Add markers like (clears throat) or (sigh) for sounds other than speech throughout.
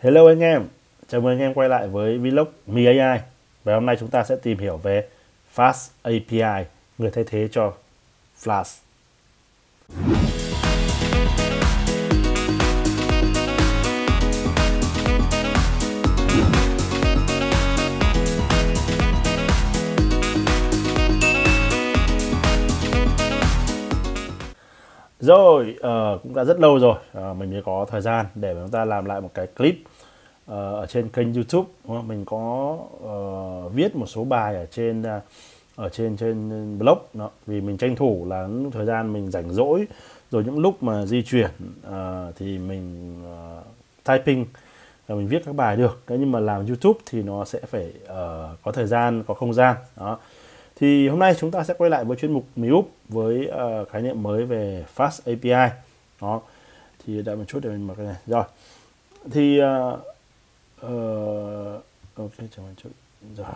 Hello anh em, chào mừng anh em quay lại với vlog Mi AI Và hôm nay chúng ta sẽ tìm hiểu về Fast API, người thay thế cho Flash. Rồi, uh, cũng đã rất lâu rồi uh, mình mới có thời gian để chúng ta làm lại một cái clip uh, ở trên kênh YouTube. Đúng không? Mình có uh, viết một số bài ở trên uh, ở trên trên blog đó. vì mình tranh thủ là những thời gian mình rảnh rỗi rồi những lúc mà di chuyển uh, thì mình uh, typing và mình viết các bài được. Thế nhưng mà làm YouTube thì nó sẽ phải uh, có thời gian, có không gian. Đó thì hôm nay chúng ta sẽ quay lại với chuyên mục mì úp với uh, khái niệm mới về Fast API. Đó. Thì đợi một chút để mình mở cái này. Rồi. Thì uh, uh, ok chờ một chút. Rồi.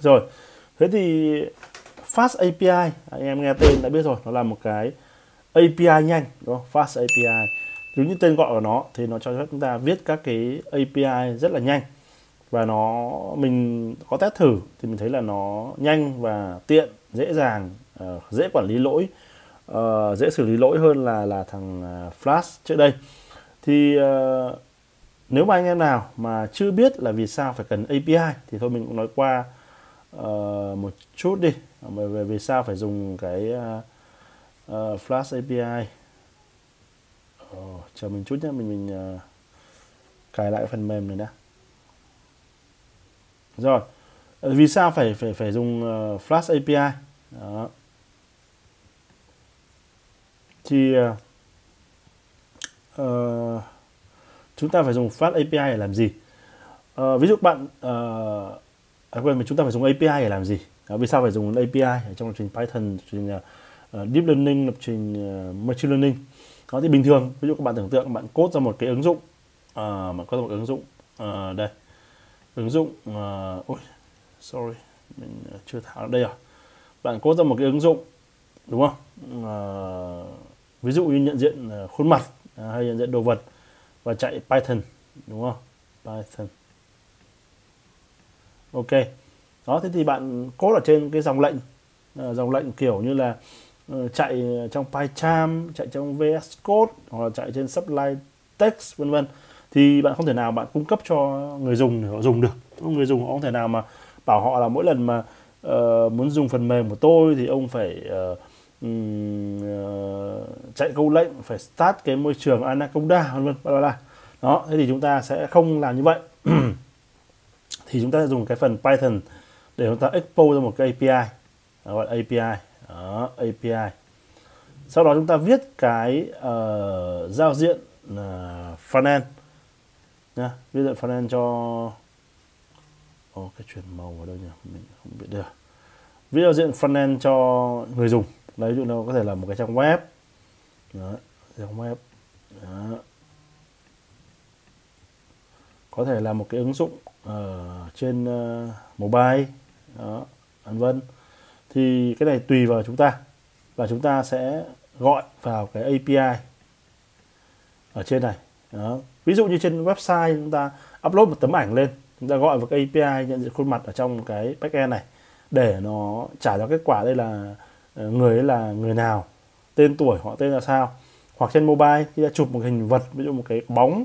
Rồi. Thế thì Fast API anh em nghe tên đã biết rồi, nó là một cái API nhanh, đúng không? Fast API. Đúng như tên gọi của nó thì nó cho phép chúng ta viết các cái API rất là nhanh và nó mình có test thử thì mình thấy là nó nhanh và tiện dễ dàng uh, dễ quản lý lỗi uh, dễ xử lý lỗi hơn là là thằng uh, Flash trước đây. Thì uh, nếu mà anh em nào mà chưa biết là vì sao phải cần API thì thôi mình cũng nói qua uh, một chút đi. Về, về vì sao phải dùng cái uh, uh, Flash API oh, chờ mình chút nhé mình mình uh, cài lại phần mềm này đã rồi. Vì sao phải phải phải dùng uh, Flash API đó. thì uh, chúng ta phải dùng Flash API để làm gì? Uh, ví dụ bạn uh, à, quên mà chúng ta phải dùng API để làm gì? Đó, vì sao phải dùng API ở trong lập trình Python lập trình uh, Deep Learning lập trình uh, Machine Learning? Đó thì bình thường ví dụ các bạn tưởng tượng bạn code ra một cái ứng dụng uh, bạn có một ứng dụng uh, đây ứng dụng uh, ôi sorry mình ờ, chưa tháo đây à. Bạn cốt ra một cái ứng dụng đúng không? Uh, ví dụ như nhận diện khuôn mặt uh, hay nhận diện đồ vật và chạy Python đúng không? Python. Ok. Đó thế thì bạn cốt ở trên cái dòng lệnh uh, dòng lệnh kiểu như là uh, chạy trong PyCharm chạy trong VS Code hoặc là chạy trên Sublime Text vân vân thì bạn không thể nào bạn cung cấp cho người dùng để họ dùng được. Người dùng họ không thể nào mà bảo họ là mỗi lần mà uh, muốn dùng phần mềm của tôi thì ông phải uh, uh, chạy câu lệnh phải start cái môi trường Anaconda vân vân bla bla đó thế thì chúng ta sẽ không làm như vậy. (clears throat) Thì chúng ta sẽ dùng cái phần Python để chúng ta expose ra một cái API đó, gọi là API đó, API sau đó chúng ta viết cái uh, giao diện uh, frontend nha viết diện frontend cho Ồ, cái chuyển màu ở đâu nhỉ? Mình không biết được. Viết giao diện frontend cho người dùng. Lấy dụ nó có thể là một cái trang web. Đó, trang web. Đó. có thể là một cái ứng dụng ở trên uh, mobile. Đó vân vân. Thì cái này tùy vào chúng ta. Và chúng ta sẽ gọi vào cái API ở trên này đó. Ví dụ như trên website chúng ta upload một tấm ảnh lên chúng ta gọi vào cái API nhận diện khuôn mặt ở trong cái backend này để nó trả ra kết quả đây là ờ, người ấy là người nào tên tuổi họ tên là sao. Hoặc trên mobile khi ta chụp một hình vật ví dụ một cái bóng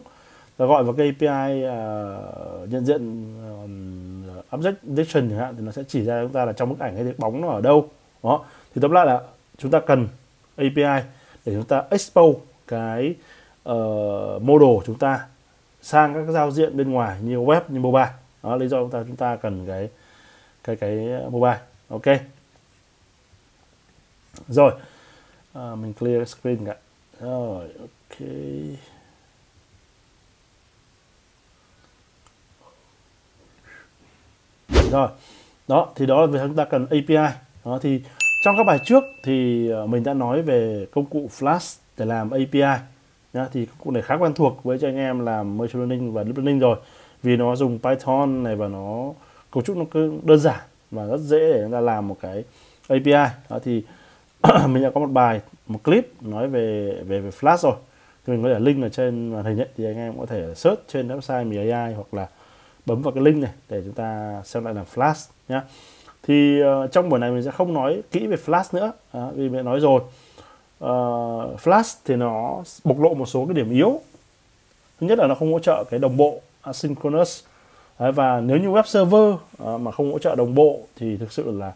ta gọi vào cái API uh, ờ, nhận diện uh, object detection chẳng hạn thì nó sẽ chỉ ra chúng ta là trong bức ảnh hay bóng nó ở đâu. Đó. Thì tóm lại là chúng ta cần API để chúng ta expose cái Ờ, uh, model chúng ta sang các giao diện bên ngoài như web như mobile. Đó lý do chúng ta chúng ta cần cái cái cái mobile. Ok. Rồi. À, mình clear screen cả. Rồi ok. Rồi. Đó thì đó là việc chúng ta cần API đó thì trong các bài trước thì ờ, mình đã nói về công cụ Flash để làm API nhá thì cũng này khá quen thuộc với cho anh em làm machine learning và deep learning rồi. Vì nó dùng Python này và nó cấu trúc nó cứ đơn giản và rất dễ để chúng ta làm một cái API đó thì (clears throat) mình đã có một bài một clip nói về về về Flash rồi. Thì mình có thể link ở trên màn hình ấy, thì anh em có thể search trên website Mi AI hoặc là bấm vào cái link này để chúng ta xem lại là flash nhé thì uh, trong buổi này mình sẽ không nói kỹ về flash nữa. À, vì mình đã nói rồi uh, flash thì nó bộc lộ một số cái điểm yếu. Thứ nhất là nó không hỗ trợ cái đồng bộ asynchronous. Đấy, và nếu như web server uh, mà không hỗ trợ đồng bộ thì thực sự là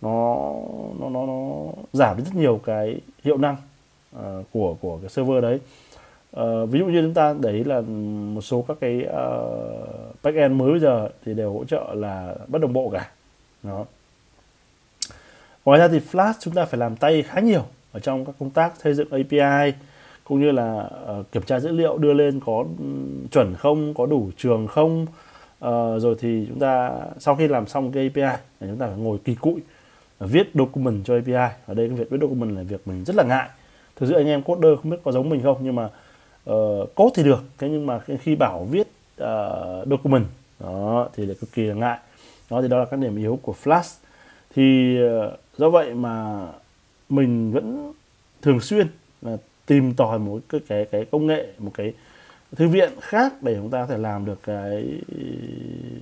nó nó nó, nó giảm đi rất nhiều cái hiệu năng uh, của của cái server đấy. Uh, ví dụ như chúng ta đấy là một số các cái uh, backend mới bây giờ thì đều hỗ trợ là bất đồng bộ cả. Đó. Ngoài ra thì Flash chúng ta phải làm tay khá nhiều ở trong các công tác xây dựng API cũng như là uh, kiểm tra dữ liệu đưa lên có ừ, chuẩn không có đủ trường không. Uh, rồi thì chúng ta sau khi làm xong cái API thì chúng ta phải ngồi kỳ cụi viết document cho API ở đây cái việc viết document là việc mình rất là ngại. Thực sự anh em coder không biết có giống mình không nhưng mà ờ, uh, code thì được. Thế nhưng mà khi bảo viết uh, document đó thì lại cực kỳ là ngại. Đó thì đó là các điểm yếu của Flash. Thì uh, do vậy mà mình vẫn thường xuyên là tìm tòi một cái cái cái công nghệ một cái thư viện khác để chúng ta có thể làm được cái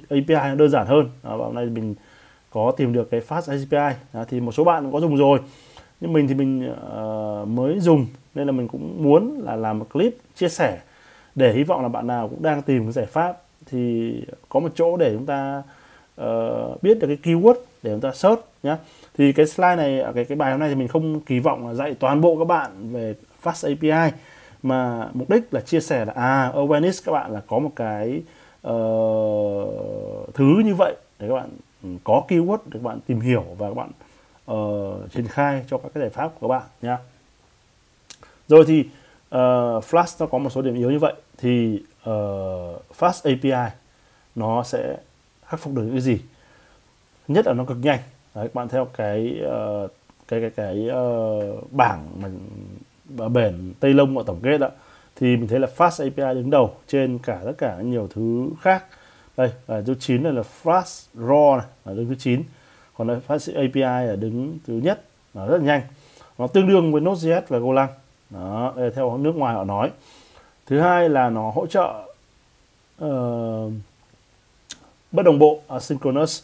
API đơn giản hơn. Đó, và hôm nay mình có tìm được cái Fast API đó, thì một số bạn cũng có dùng rồi. Nhưng mình thì mình uh, mới dùng nên là mình cũng muốn là làm một clip chia sẻ để hy vọng là bạn nào cũng đang tìm cái giải pháp thì có một chỗ để chúng ta uh, biết được cái keyword để chúng ta search nhé thì cái slide này à, cái cái bài hôm nay thì mình không kỳ vọng là dạy toàn bộ các bạn về Fast API mà mục đích là chia sẻ là à awareness các bạn là có một cái uh, thứ như vậy để các bạn ừ, có keyword để các bạn tìm hiểu và các bạn uh, triển khai cho các cái giải pháp của các bạn nhé. rồi thì uh, Flash nó có một số điểm yếu như vậy thì uh, Fast API nó sẽ khắc phục được những cái gì. Nhất là nó cực nhanh. Đấy, các bạn theo cái uh, cái cái cái uh, bảng mà bển tây lông họ tổng kết đó thì mình thấy là Fast API đứng đầu trên cả tất cả nhiều thứ khác. Đây là thứ 9 này là Fast Raw này là đứng thứ 9 còn là Fast API là đứng thứ nhất nó rất là nhanh. Nó tương đương với Node.js và Golang. Đó đây là theo nước ngoài họ nói. Thứ hai là nó hỗ trợ uh, bất đồng bộ à, asynchronous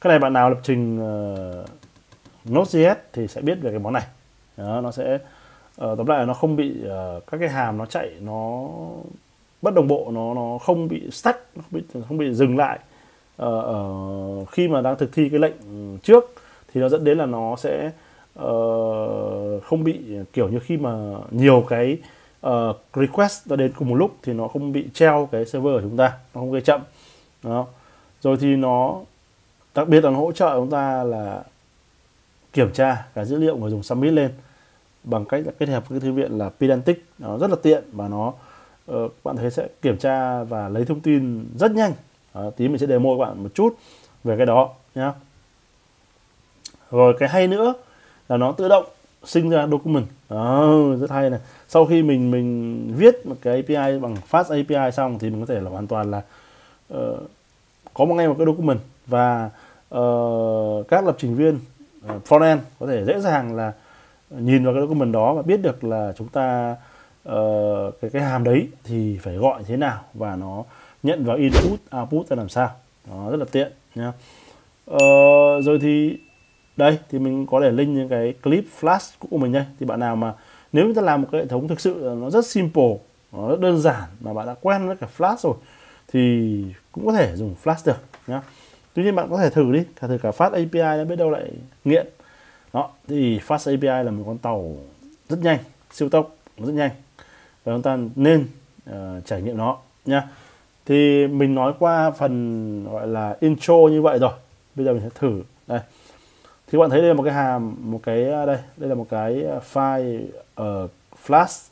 cái này bạn nào lập trình uh, Node.js thì sẽ biết về cái món này. Đó, nó sẽ uh, tóm lại là nó không bị uh, các cái hàm nó chạy nó bất đồng bộ nó nó không bị stuck nó không bị không bị dừng lại. Uh, uh, khi mà đang thực thi cái lệnh ừ, trước thì nó dẫn đến là nó sẽ uh, không bị kiểu như khi mà nhiều cái uh, request nó đến cùng một lúc thì nó không bị treo cái server của chúng ta nó không gây chậm. Đó rồi thì nó đặc biệt là nó hỗ trợ chúng ta là kiểm tra cả dữ liệu người dùng submit lên bằng cách là kết hợp với cái thư viện là Pedantic. Nó rất là tiện và nó uh, bạn thấy sẽ kiểm tra và lấy thông tin rất nhanh. Uh, tí mình sẽ demo các bạn một chút về cái đó nhá. Rồi cái hay nữa là nó tự động sinh ra document. Đó, rất hay này. Sau khi mình mình viết một cái API bằng fast API xong thì mình có thể là hoàn toàn là uh, có một ngay một cái document và uh, các lập trình viên ờ, uh, frontend có thể dễ dàng là nhìn vào cái document đó và biết được là chúng ta uh, cái cái hàm đấy thì phải gọi thế nào và nó nhận vào input output ra làm sao. Đó rất là tiện nha uh, rồi thì đây thì mình có để link những cái clip flash của mình đây. Thì bạn nào mà nếu chúng ta làm một cái hệ thống thực sự nó rất simple nó rất đơn giản mà bạn đã quen với cả flash rồi thì cũng có thể dùng flash được nhá. Tuy nhiên bạn có thể thử đi cả thử cả fast API nó biết đâu lại nghiện. Đó thì fast API là một con tàu rất nhanh siêu tốc rất nhanh. Và chúng ta nên uh, trải nghiệm nó nhá. Thì mình nói qua phần gọi là intro như vậy rồi bây giờ mình sẽ thử. Đây. Thì bạn thấy đây là một cái hàm một cái à, đây đây là một cái à, file ở flash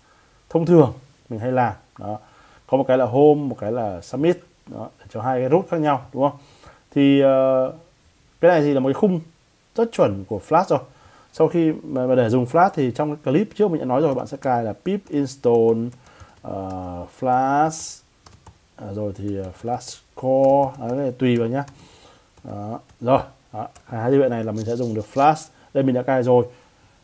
thông thường mình hay làm. Đó có một cái là home một cái là summit đó để cho hai cái root khác nhau đúng không thì uh, cái này thì là một cái khung rất chuẩn của flash rồi sau khi mà, để dùng flash thì trong cái clip trước mình đã nói rồi bạn sẽ cài là pip install uh, flash à, rồi thì uh, flash core đấy, tùy vào nhá đó. rồi đó. hai thư viện này là mình sẽ dùng được flash đây mình đã cài rồi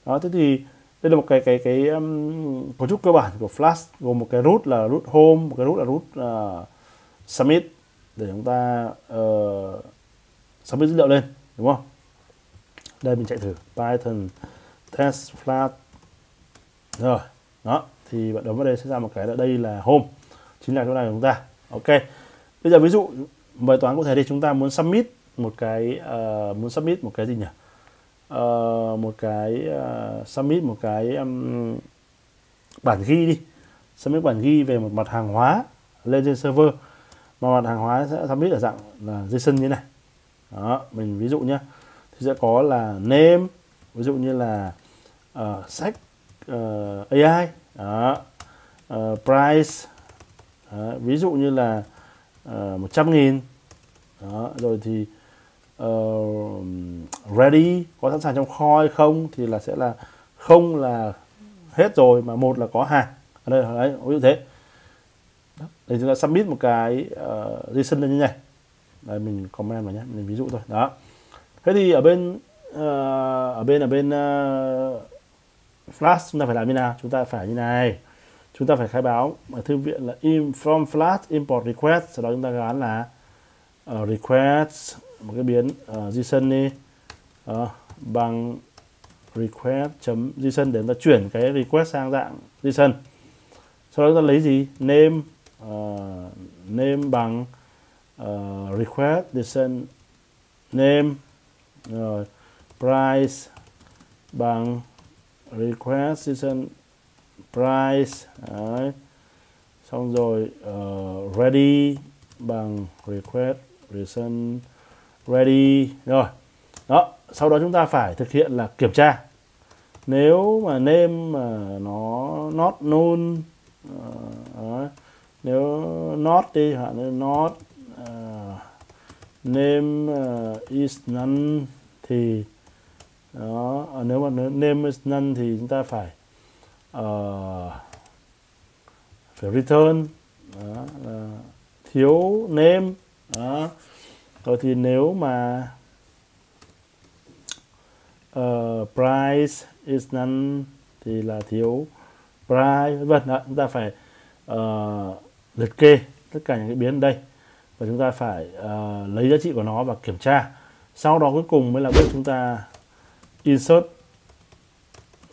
đó thế thì đây là một cái cái cái um, cấu trúc cơ bản của Flask gồm một cái root là root home một cái root là root à, uh, submit để chúng ta ờ, uh, submit dữ liệu lên đúng không? Đây mình chạy thử Python test Flask rồi đó thì bạn đóng vào đây sẽ ra một cái là đây là home chính là chỗ này của chúng ta. Ok bây giờ ví dụ bài toán cụ thể thì chúng ta muốn submit một cái uh, muốn submit một cái gì nhỉ? Uh, một cái ờ, uh, submit một cái um, bản ghi đi. Submit bản ghi về một mặt hàng hóa lên trên server. Mà mặt hàng hóa sẽ submit ở dạng là JSON như này. Đó mình ví dụ nhé thì sẽ có là name ví dụ như là uh, sách uh, AI đó uh, price. Đó. ví dụ như là một trăm nghìn. Đó rồi thì uh, ready có sẵn sàng trong kho hay không thì là sẽ là không là hết rồi mà một là có hàng. Ở đây đấy ví dụ thế. Đây chúng ta submit một cái ờ, uh, JSON lên như này. Đây mình comment vào nhé mình ví dụ thôi. Đó. Thế thì ở bên uh, ở bên ở bên uh, Flash chúng ta phải làm như nào? Chúng ta phải như này. Chúng ta phải khai báo ở thư viện là im from Flash import request. Sau đó chúng ta gắn là uh, request một cái biến uh, JSON đi. Uh, bằng request chấm JSON để chúng ta chuyển cái request sang dạng JSON. Sau đó chúng ta lấy gì? Name uh, name bằng uh, request JSON name rồi price bằng request JSON price Đấy. xong rồi uh, ready bằng request JSON ready. Rồi. Đó sau đó chúng ta phải thực hiện là kiểm tra. Nếu mà name mà nó not known uh, ờ, nếu not đi hạn là not ờ, uh, name uh, ờ, is none thì đó nếu mà name is none thì chúng ta phải uh, phải return đó, là thiếu name đó rồi thì nếu mà uh, price is none thì là thiếu price vân vân chúng ta phải uh, liệt kê tất cả những cái biến đây và chúng ta phải uh, lấy giá trị của nó và kiểm tra. Sau đó cuối cùng mới là bước chúng ta insert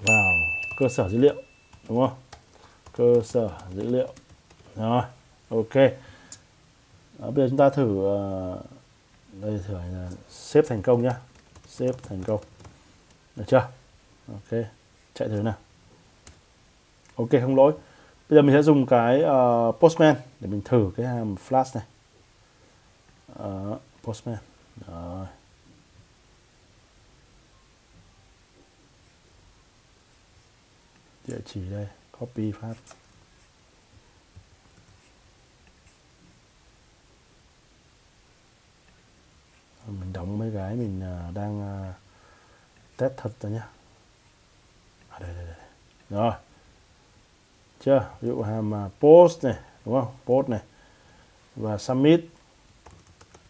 vào cơ sở dữ liệu đúng không? Cơ sở dữ liệu. Rồi ok. Đó, bây giờ chúng ta thử uh, đây thử là xếp thành công nhá. Xếp thành công. Được chưa? Ok chạy thử nào. Ok không lỗi. Bây giờ mình sẽ dùng cái uh, postman để mình thử cái hàm flash này. Uh, postman. Rồi. Địa chỉ đây copy phát mình đóng mấy cái mình ờ, đang ờ, test thật rồi nhá. À, đây, đây, đây. rồi. Chưa? Ví dụ hàm à, post này đúng không? Post này. Và submit.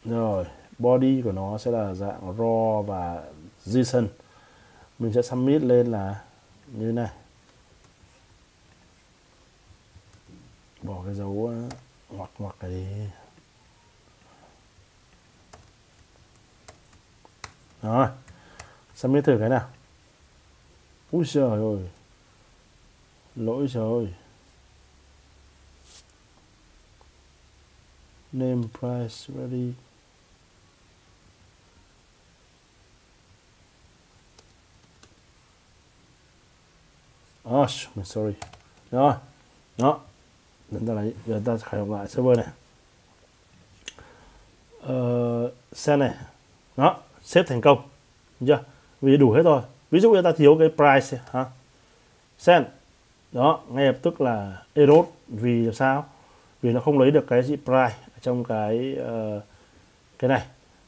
Rồi body của nó sẽ là dạng raw và json. Mình sẽ submit lên là như này. Bỏ cái dấu ờ, ngoặc ngoặc này đi. Rồi submit thử cái nào úi trời ơi lỗi rồi name price ready Oh, sorry. Rồi. Đó. Chúng ta lại giờ ta khởi động lại server này. Ờ, send này. Đó, xếp thành công. Chưa? Vì đủ hết rồi. Ví dụ như ta thiếu cái price ha. sen Đó, ngay lập tức là error vì làm sao? Vì nó không lấy được cái gì price trong cái uh, cái này.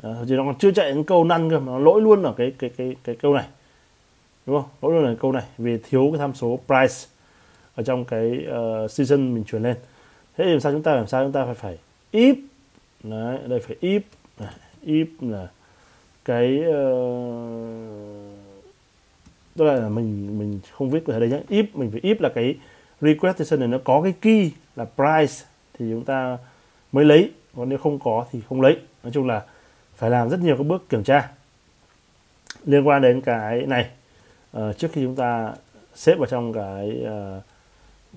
Đó, thì nó còn chưa chạy đến câu năn cơ mà nó lỗi luôn ở cái cái cái cái câu này đúng không lỗi luôn ở câu này vì thiếu cái tham số price ở trong cái uh, season mình chuyển lên thế thì làm sao chúng ta làm sao chúng ta phải phải if đấy đây phải if if là cái uh, tức là mình mình không viết ở đây nhé if mình phải if là cái requestation này nó có cái key là price thì chúng ta mới lấy. Còn nếu không có thì không lấy. Nói chung là phải làm rất nhiều các bước kiểm tra. Liên quan đến cái này uh, trước khi chúng ta xếp vào trong cái uh,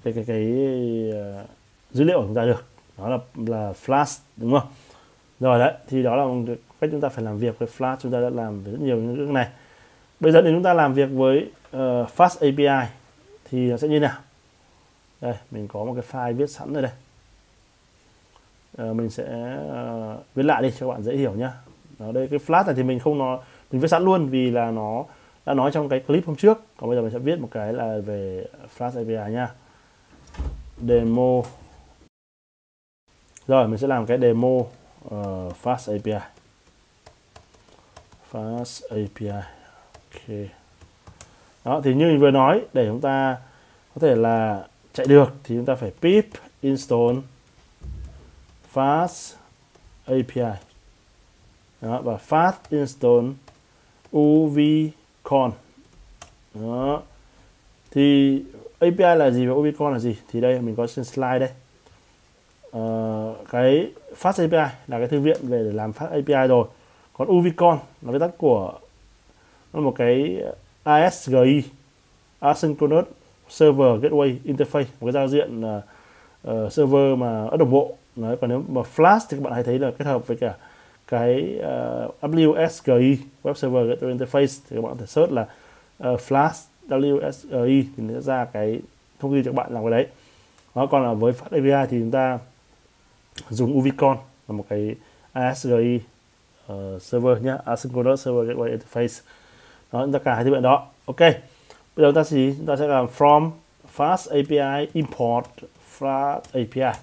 cái cái cái uh, dữ liệu của chúng ta được. Đó là là flash đúng không? Rồi đấy thì đó là cách chúng ta phải làm việc với flash chúng ta đã làm rất nhiều những cái này. Bây giờ thì chúng ta làm việc với uh, fast API thì nó sẽ như nào? Đây mình có một cái file viết sẵn rồi đây. Uh, mình sẽ uh, viết lại đi cho các bạn dễ hiểu nhá. Đó đây cái flash này thì mình không nói mình viết sẵn luôn vì là nó đã nói trong cái clip hôm trước. Còn bây giờ mình sẽ viết một cái là về flash API nha demo. Rồi mình sẽ làm cái demo uh, fast API fast API ok. Đó thì như mình vừa nói để chúng ta có thể là chạy được thì chúng ta phải pip install fast API đó, và fast install uvcon đó. Thì API là gì và uvcon là gì? Thì đây mình có trên slide đây. Uh, cái fast API là cái thư viện về để làm fast API rồi còn uvicon là viết tắt của nó là một cái ASGI Asynchronous Server Gateway Interface một cái giao diện uh, uh, server mà ở đồng bộ. Đấy, còn nếu mà Flash thì các bạn hãy thấy là kết hợp với cả cái à, uh, WSGI Web Server Gateway Interface thì các bạn có thể search là uh, Flash WSGI thì nó sẽ ra cái thông tin cho các bạn làm cái đấy. Đó còn là với Fast API thì chúng ta dùng UVCon là một cái ASGI uh, server nhé Asynchronous Server Gateway Interface. Đó chúng ta cả hai thứ viện đó. Ok. Bây giờ chúng ta sẽ chúng ta sẽ làm from fast API import fast API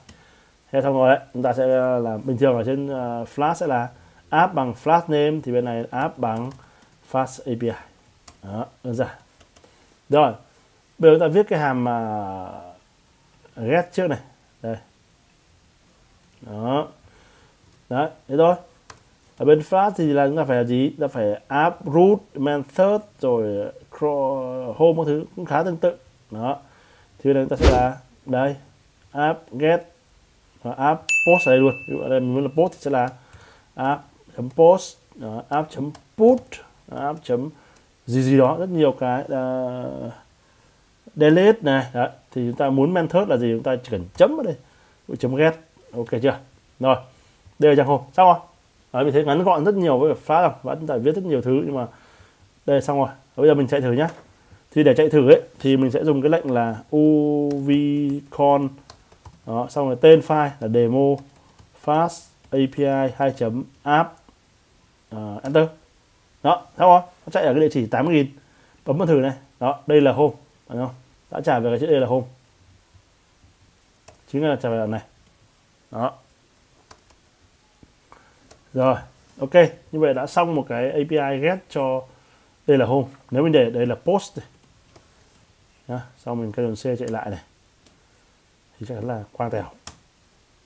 thế xong rồi đấy. Chúng ta sẽ ờ, làm bình thường ở trên uh, Flash sẽ là app bằng Flash name thì bên này app bằng fast API đó đơn giản. Rồi. Bây giờ chúng ta viết cái hàm uh, get trước này. Đây. Đó. Đấy thế thôi ở bên Flash thì là chúng ta phải là gì? Chúng ta phải app root method rồi ờ, home các thứ cũng khá tương tự. Đó. Thì bây giờ chúng ta sẽ là đây app get và app post ở đây luôn. Ví dụ ở đây mình muốn là post thì sẽ là app chấm post đó, app chấm put app chấm gì gì đó. Rất nhiều cái uh, delete này. Đó. thì chúng ta muốn method là gì? Chúng ta chỉ cần chấm ở đây. Chấm get. Ok chưa? Rồi. Đây là trang hồ xong rồi. Đấy, vì thế ngắn gọn rất nhiều với flash không vẫn phải viết rất nhiều thứ nhưng mà đây xong rồi. Bây giờ mình chạy thử nhá. Thì để chạy thử ấy thì mình sẽ dùng cái lệnh là uvcon đó xong rồi tên file là demo fast api 2 app. Uh, enter. Đó xong rồi. Nó chạy ở cái địa chỉ 80.000 bấm vào thử này. Đó đây là home. Đúng không? Đã trả về cái chữ đây là home. Chính là trả về này. Đó rồi ok như vậy đã xong một cái API get cho đây là home nếu mình để đây là post Đó, sau mình Ctrl C chạy lại này. Thì chắc chắn là quang tèo.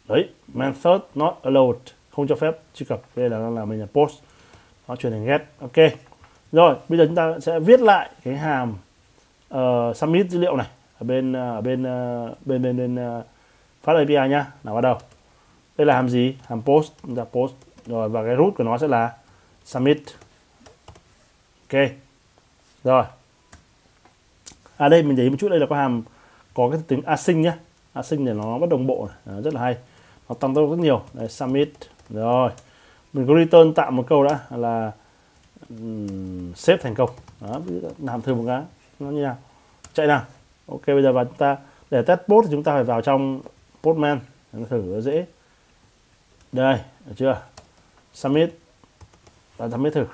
Đấy method not allowed không cho phép truy cập. Đây là là mình là post. Nó chuyển thành get ok. Rồi bây giờ chúng ta sẽ viết lại cái hàm uh, submit dữ liệu này ở bên ờ, ở bên uh, bên bên bên uh, phát API nhá. Nào bắt đầu. Đây là hàm gì? Hàm post. Chúng ta post rồi và cái root của nó sẽ là submit ok. Rồi. À đây mình để ý một chút đây là có hàm có cái tính async nhé async để nó bất đồng bộ này. rất là hay. Nó tăng tốc rất nhiều. Đây submit rồi. Mình có return tạo một câu đã là um, xếp thành công. Đó làm thử một cái. Nó như nào? Chạy nào. Ok bây giờ và chúng ta để test post thì chúng ta phải vào trong postman. Thử dễ. Đây được chưa? Submit và submit thử.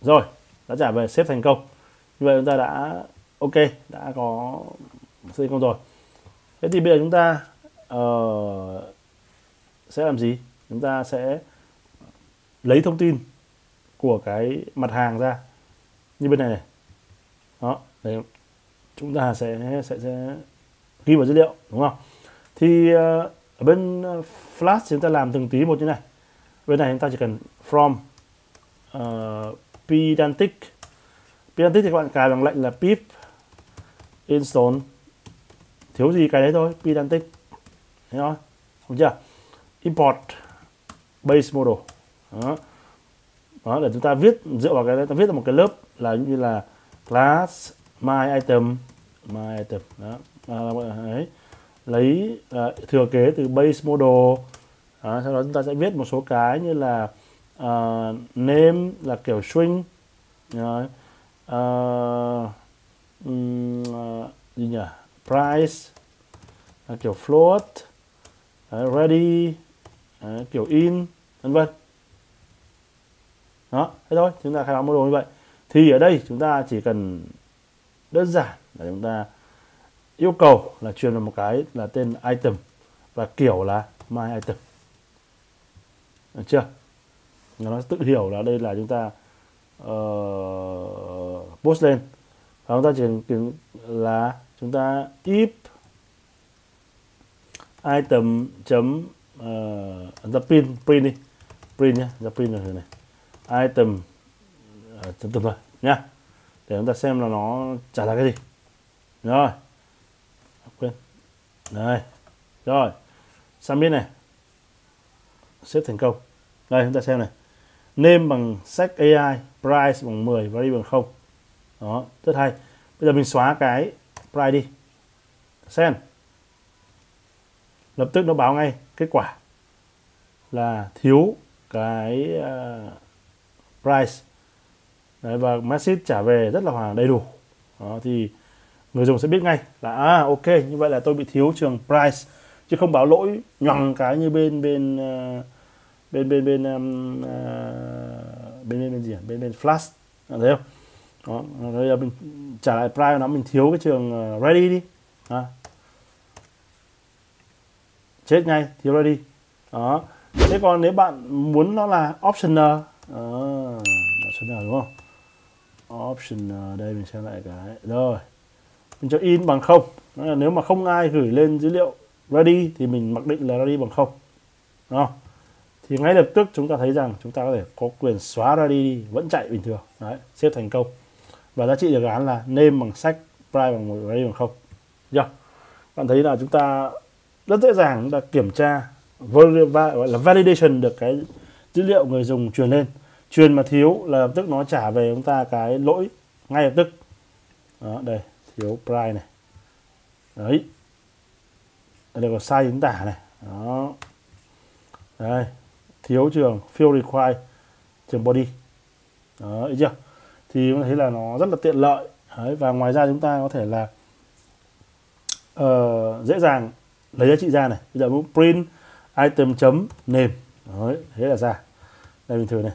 Rồi đã trả về xếp thành công. Như vậy chúng ta đã ok đã có xây công rồi. Thế thì bây giờ chúng ta uh, sẽ làm gì? Chúng ta sẽ lấy thông tin của cái mặt hàng ra. Như bên này này. Đó đấy. Chúng ta sẽ sẽ sẽ ghi vào dữ liệu đúng không? Thì uh, ở bên ờ, flash chúng ta làm từng tí một như này bên này chúng ta chỉ cần from ờ, uh, pedantic pedantic thì các bạn cài bằng lệnh là pip install. Thiếu gì cái đấy thôi pedantic thấy không? Không chưa? Import base model. Đó. đó để chúng ta viết dựa vào cái đấy ta viết ra một cái lớp là như là class my item my item. Đó. À, đấy. Lấy à, thừa kế từ base model đó, sau đó chúng ta sẽ viết một số cái như là ờ, uh, name là kiểu string rồi uh, ờ, um, uh, ờ, gì nhỉ? Price là kiểu float. Đấy, ready. Đấy, kiểu in vân vân. Đó thế thôi chúng ta khai báo model như vậy. Thì ở đây chúng ta chỉ cần đơn giản là chúng ta yêu cầu là truyền vào một cái là tên item và kiểu là my item được chưa? Nó tự hiểu là đây là chúng ta uh, post lên. Và chúng ta chỉ cần là chúng ta if item chấm ờ, uh, print print đi. Print nhé ra print là này. Item uh, chấm rồi nhá. Để chúng ta xem là nó trả ra cái gì. Rồi. Quên. Đây. Rồi. Submit này xếp thành công. Đây chúng ta xem này. Name bằng sách AI price bằng 10 value bằng 0 đó rất hay. Bây giờ mình xóa cái price đi. Send lập tức nó báo ngay kết quả là thiếu cái uh, price. Đấy, và message trả về rất là hoàn đầy đủ. Đó, thì người dùng sẽ biết ngay là à ok như vậy là tôi bị thiếu trường price chứ không báo lỗi nhoằng cái như bên bên uh, bên bên bên um, uh, bên bên bên gì bên bên flash. À, thấy không? Đó bây giờ mình trả lại price nó mình thiếu cái trường ready đi. À. chết ngay thiếu ready. Đó. Thế còn nếu bạn muốn nó là optional à, optional đúng không? Optional đây mình xem lại cái. Rồi. Mình cho in bằng không. Nếu mà không ai gửi lên dữ liệu ready thì mình mặc định là ready bằng không, đúng không? Thì ngay lập tức chúng ta thấy rằng chúng ta có thể có quyền xóa ready đi, vẫn chạy bình thường. Đấy, xếp thành công. Và giá trị được án là name bằng sách price bằng một ready bằng không. Yeah. bạn thấy là chúng ta rất dễ dàng chúng ta kiểm tra gọi là validation được cái dữ liệu người dùng truyền lên. Truyền mà thiếu là lập tức nó trả về chúng ta cái lỗi ngay lập tức. Đó, đây, thiếu price này. Đấy đây có sai chính tả này. Đó. Đây thiếu trường fill require trường body. Đó thấy chưa? Thì chúng ta thấy là nó rất là tiện lợi. Đấy, và ngoài ra chúng ta có thể là uh, dễ dàng lấy giá trị ra này. Bây giờ muốn print item chấm name. Đấy, thế là ra. Đây mình thử này.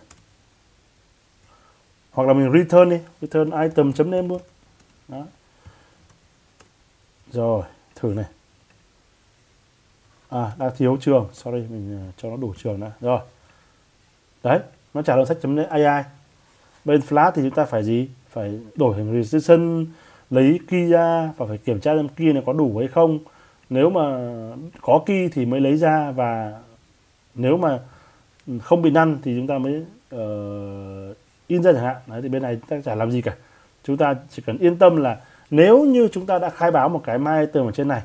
Hoặc là mình return đi return item chấm name luôn. Đó. Rồi thử này à đang thiếu trường. Sorry mình ờ, cho nó đủ trường đã. Rồi. Đấy nó trả lời sách chấm ai bên flash thì chúng ta phải gì? Phải đổi thành registration lấy key ra và phải kiểm tra xem key này có đủ hay không. Nếu mà có key thì mới lấy ra và nếu mà không bị năn thì chúng ta mới uh, in ra chẳng hạn. Đấy thì bên này chúng ta chả làm gì cả. Chúng ta chỉ cần yên tâm là nếu như chúng ta đã khai báo một cái my item ở trên này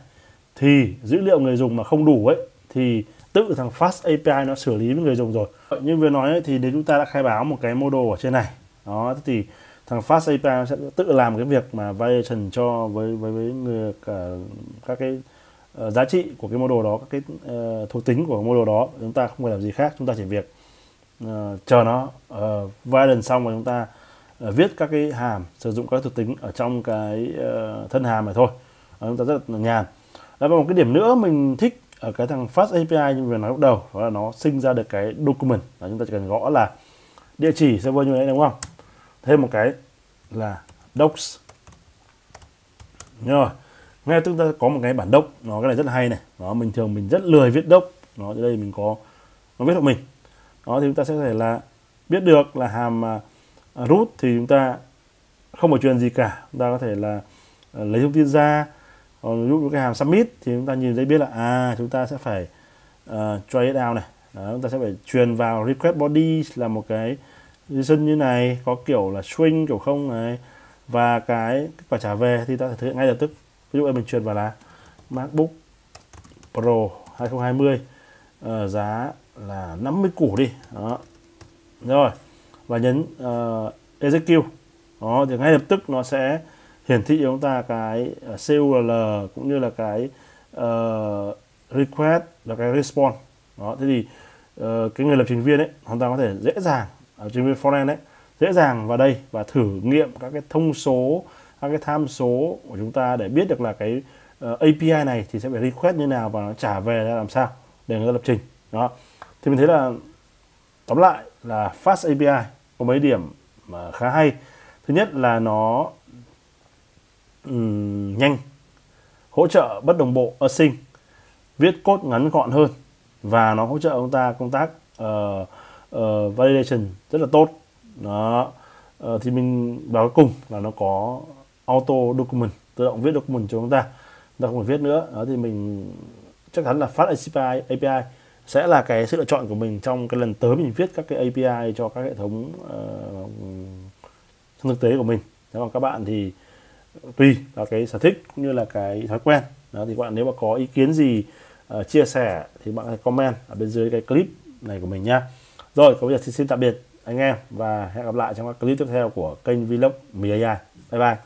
thì dữ liệu người dùng mà không đủ ấy thì tự thằng Fast API nó xử lý với người dùng rồi. Như vừa nói ấy, thì nếu chúng ta đã khai báo một cái model ở trên này. Đó thì thằng Fast API nó sẽ tự làm cái việc mà validation cho với với với người cả các cái uh, giá trị của cái model đó các cái uh, thuộc tính của model đó. Chúng ta không phải làm gì khác chúng ta chỉ việc uh, chờ nó uh, validate xong rồi chúng ta uh, viết các cái hàm sử dụng các thuộc tính ở trong cái uh, thân hàm này thôi. Uh, chúng ta rất là nhàn đó và một cái điểm nữa mình thích ở cái thằng Fast API như vừa nói lúc đầu đó là nó sinh ra được cái document là chúng ta chỉ cần gõ là địa chỉ server như thế đúng không? Thêm một cái là docs. Rồi. Nghe chúng ta có một cái bản doc nó cái này rất là hay này. Nó mình thường mình rất lười viết doc. Nó ở đây mình có nó viết hộ mình. Đó thì chúng ta sẽ thể là biết được là hàm uh, root thì chúng ta không phải truyền gì cả. Chúng ta có thể là uh, lấy thông tin ra còn cái hàm submit thì chúng ta nhìn thấy biết là à chúng ta sẽ phải uh, try it out này. Đó, chúng ta sẽ phải truyền vào request body là một cái JSON như này có kiểu là string kiểu không này. Và cái kết quả trả về thì ta sẽ thực hiện ngay lập tức. Ví dụ em mình truyền vào là MacBook Pro 2020 uh, ờ, giá là 50 củ đi. Đó. Rồi và nhấn uh, execute. Đó thì ngay lập tức nó sẽ hiển thị cho chúng ta cái ờ, CURL cũng như là cái uh, request và cái response. Đó thế thì uh, cái người lập trình viên ấy hoàn toàn có thể dễ dàng ở trình viên frontend đấy dễ dàng vào đây và thử nghiệm các cái thông số các cái tham số của chúng ta để biết được là cái uh, API này thì sẽ phải request như nào và nó trả về ra làm sao để người ta lập trình. Đó. Thì mình thấy là tóm lại là Fast API có mấy điểm mà khá hay. Thứ nhất là nó um, nhanh. Hỗ trợ bất đồng bộ ờ, async viết code ngắn gọn hơn và nó hỗ trợ chúng ta công tác uh, uh, validation rất là tốt. Đó. Uh, thì mình vào cuối cùng là nó có auto document tự động viết document cho chúng ta. Chúng ta không phải viết nữa. Đó thì mình chắc chắn là phát API API sẽ là cái sự lựa chọn của mình trong cái lần tới mình viết các cái API cho các hệ thống uh, trong thực tế của mình. Thế còn các bạn thì tùy vào cái sở thích cũng như là cái thói quen. Đó thì các bạn nếu mà có ý kiến gì uh, chia sẻ thì bạn hãy comment ở bên dưới cái clip này của mình nha rồi có bây giờ thì xin tạm biệt anh em và hẹn gặp lại trong các clip tiếp theo của kênh vlog mì AI bye bye.